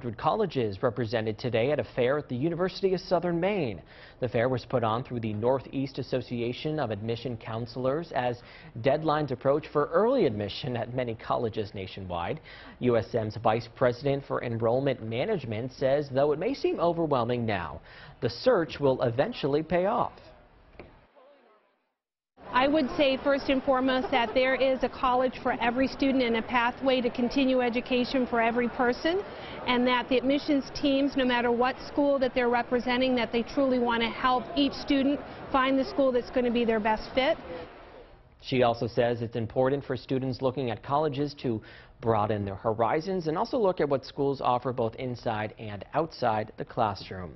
100 colleges represented today at a fair at the University of Southern Maine. The fair was put on through the Northeast Association of Admission Counselors as deadlines approach for early admission at many colleges nationwide. USM's Vice President for Enrollment Management says though it may seem overwhelming now, the search will eventually pay off. I would say first and foremost that there is a college for every student and a pathway to continue education for every person and that the admissions teams, no matter what school that they're representing, that they truly want to help each student find the school that's going to be their best fit. She also says it's important for students looking at colleges to broaden their horizons and also look at what schools offer both inside and outside the classroom.